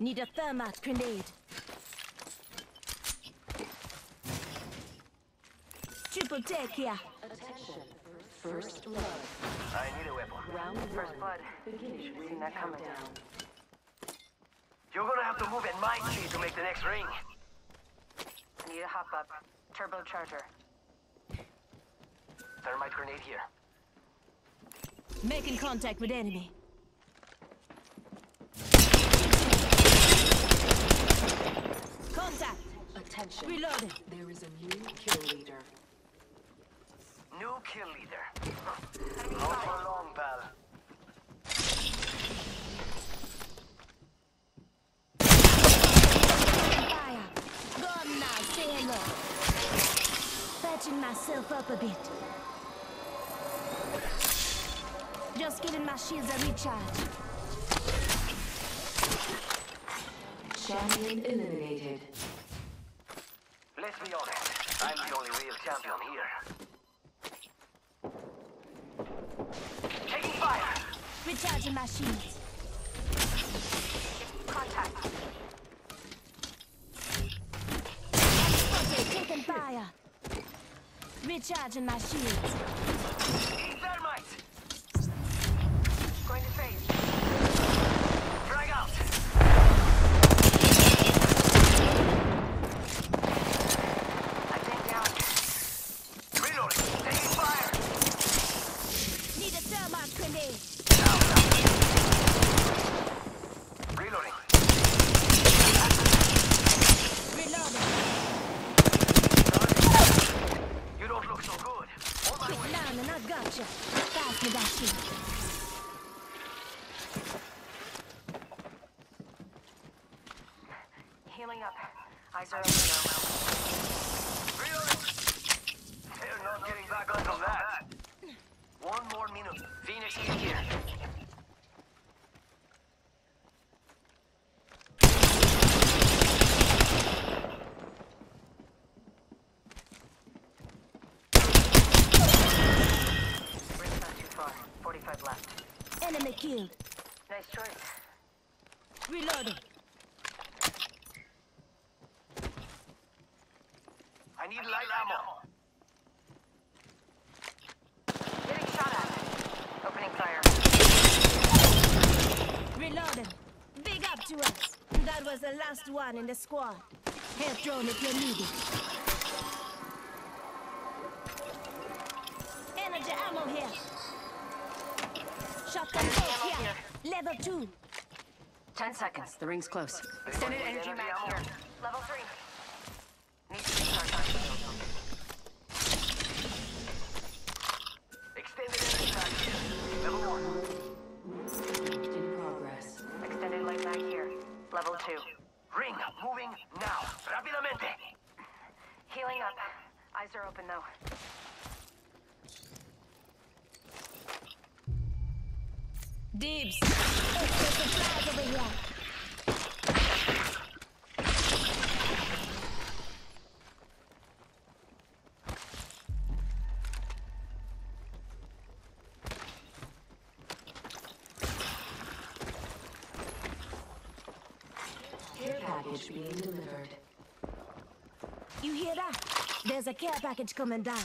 Need a thermite grenade. Triple take here. Attention. First blood. I need a weapon. Round first blood. Begin. Seen that coming down. You're gonna have to move at my speed to make the next ring. I need a hop up. Turbocharger. Thermite grenade here. Making contact with enemy. Contact. Attention. Reloading. There is a new kill leader. New kill leader. Not for long, pal. Fire. Gone now. Say hello. Patching myself up a bit. Just getting my shields a recharge. Champion eliminated. Let's be honest. I'm the only real champion here. Taking fire! Recharging my shields. Contact. Okay, taking fire. Recharging my shields. Thermite! Going to phase. Drag out! I'm being down. Reloading! Taking fire! Need a thermite grenade. Reloading. Reloading. You don't look so good. On my Quick way. down and I got you. Pass me that shield. Healing up. Eyes are open now. Reloading! They're not getting back up from that. One more is here. Ring's not too far. 45 left. Enemy killed. Nice choice. Reloading. I need light ammo. Getting shot at. Opening fire. Reloading. Big up to us. That was the last one in the squad. Head drone if you need it. Energy ammo here. Shotgun bolt here. Level 2. 10 seconds. The ring's close. Extended energy mag here. Level 3. Up. Eyes are open though. Dibs. Extra supplies over here. There's a care package coming down.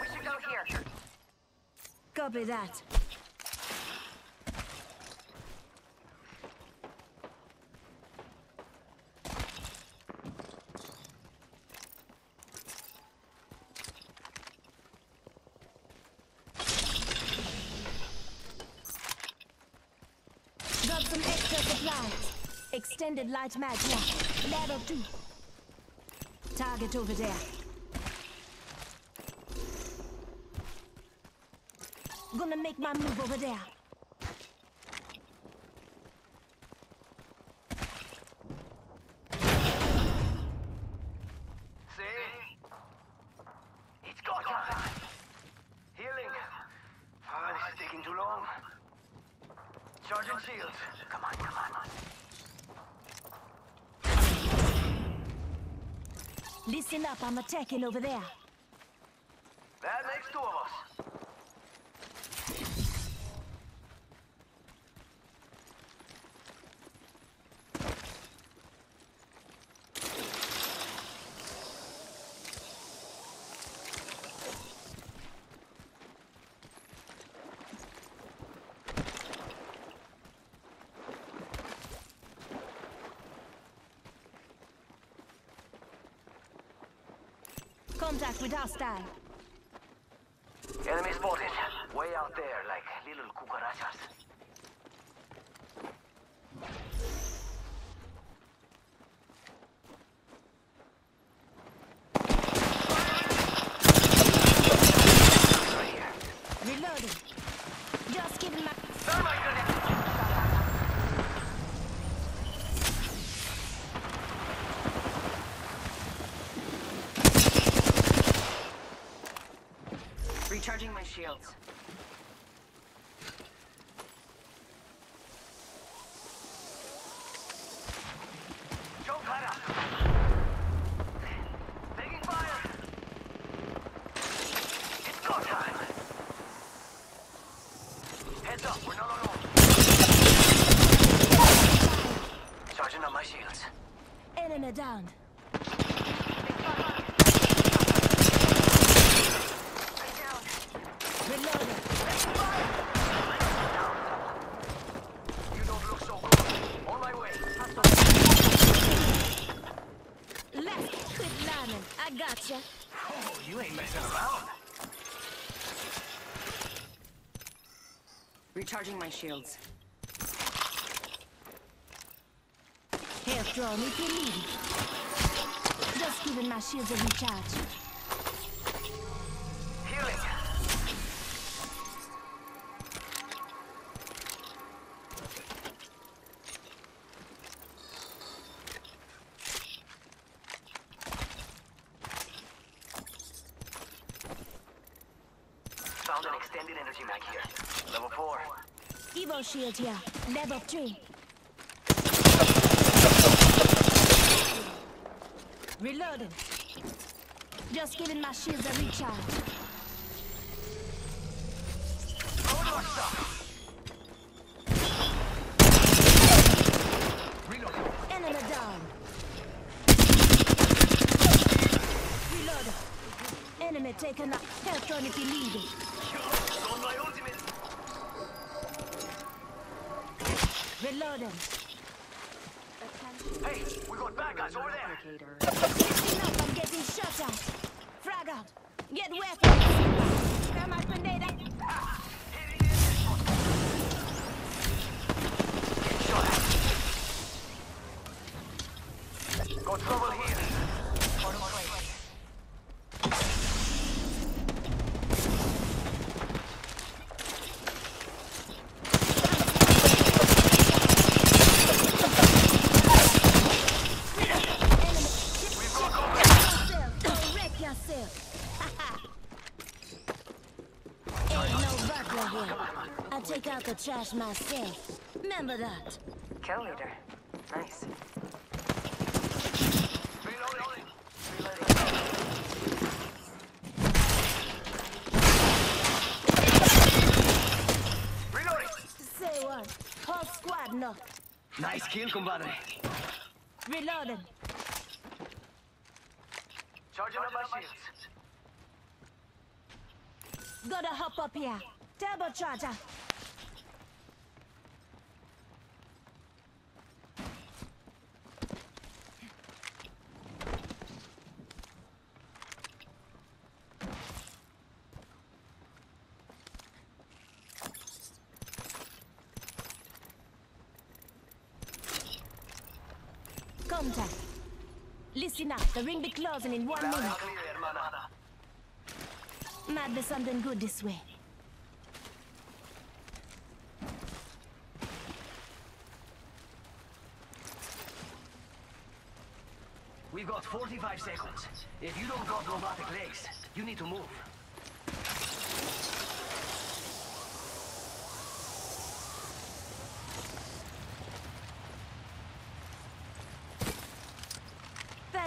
We should go here. Copy that. Got some extra supplies. Extended light mag. Level 2. Target over there. Gonna make my move over there. Healing. Ah, this is taking too long. Charging shields. Come on, come on. Listen up, I'm attacking over there. That makes two of us. Contact with hostile. Enemy spotted. Way out there, like little cucarachas. Right here. Reloading. Just give him a... Thermite grenade! Recharging my shields. Jump ladder! Taking fire! It's go time! Heads up, we're not alone. Charging on my shields. Enemy down. Reloading. You don't look so good. On my way. Left. Quit lying. I gotcha. Oh, you ain't messing around. Recharging my shields. Half drawn if you need. Just giving my shields a recharge. Shield here. Level 3. Reloading. Just giving my shields a recharge. Enemy down. Reloading. Enemy taken up. Health on if you need it. My. Reloading. Hey, we got bad guys over there. Up, I'm getting shot at. Frag out. Get weapons. Thermite grenade. Trash myself. Remember that. Kill leader. Nice. Reloading. Reloading. Reloading. Say what? Whole squad knock. Nice kill, compadre. Reloading. Charging up my shields. Gotta hop up here. Turbocharger. Listen up. The ring be closing in one minute. Might be something good this way. We've got 45 seconds. If you don't got robotic legs, you need to move.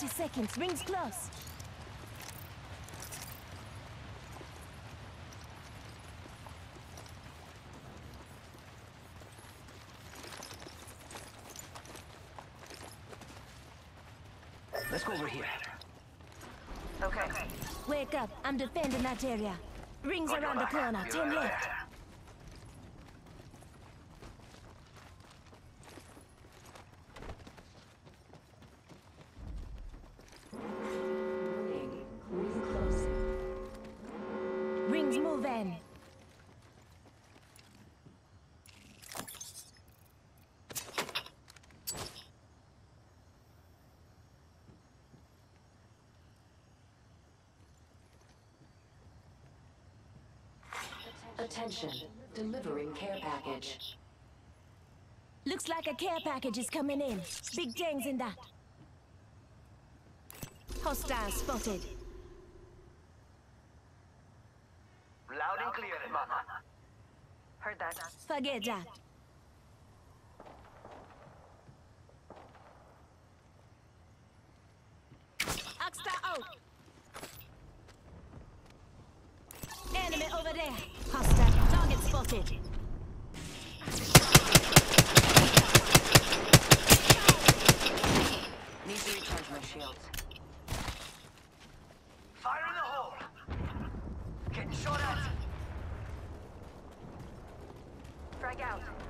Thirty seconds. Rings close. Let's go over here. Okay. Wake up. I'm defending that area. Rings around the corner. Ten left. then. Attention, delivering care package. Looks like a care package is coming in. Big dang's in that. Hostile spotted. that. Forget that. Axta out. Enemy over there. Hostile. Target spotted. Strike out.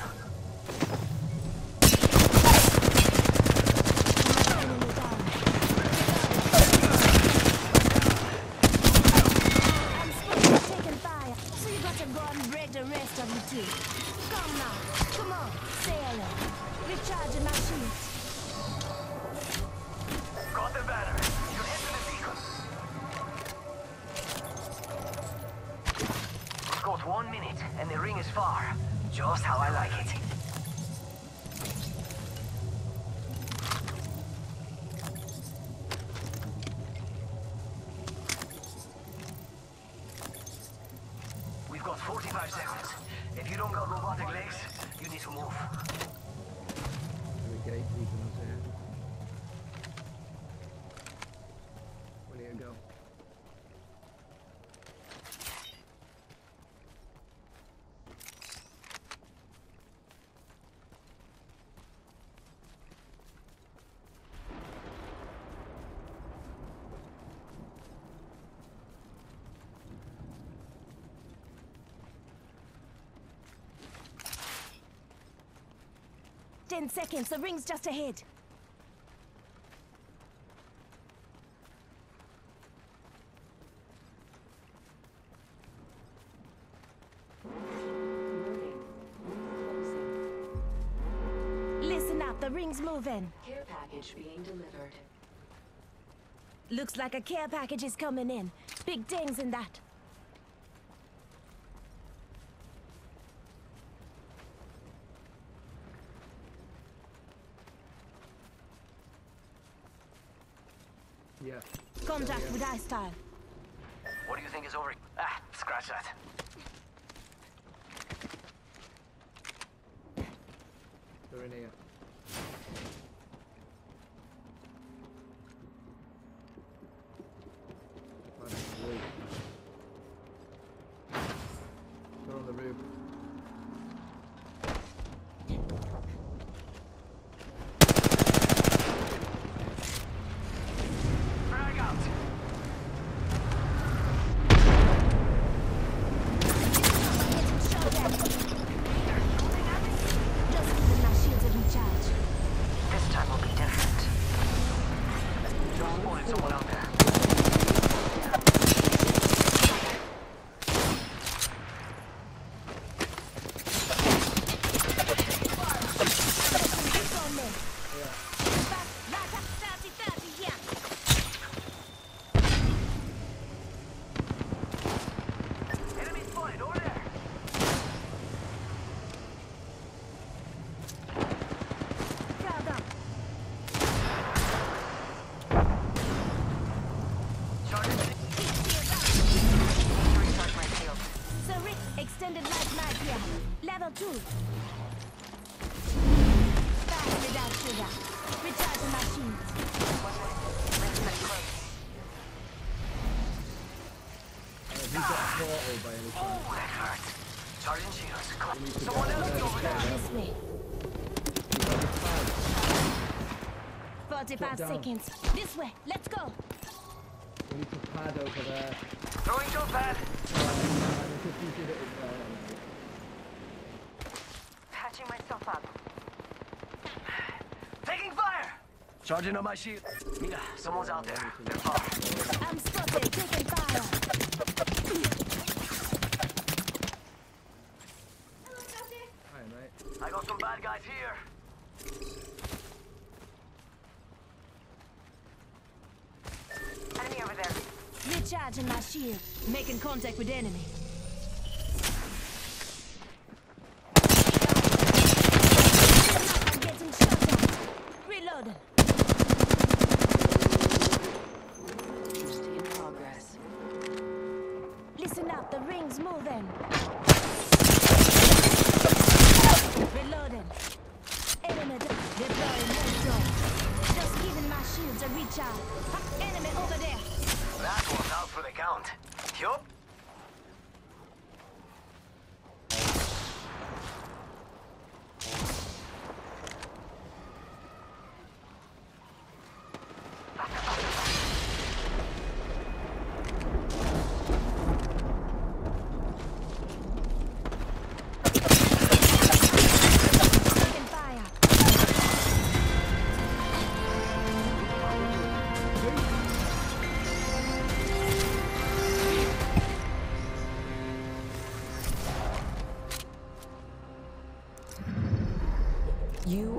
Ten seconds, the ring's just ahead. Listen up, the ring's moving. Care package being delivered. Looks like a care package is coming in. Big dings in that. Yeah. Contact with Ice What do you think is over? Ah, scratch that. They're in here. Oh, that hurt. Charging shields. Someone else over there. Miss me. Forty-five seconds. This way. Let's go. We need to pad over there. Throwing your pad. Patching myself up. Taking fire. Charging on my shield. Mira, someone's out there. They're far. I'm spotted. Taking fire. I got some bad guys here. Enemy over there. Recharging my shield. Making contact with enemy. Shields a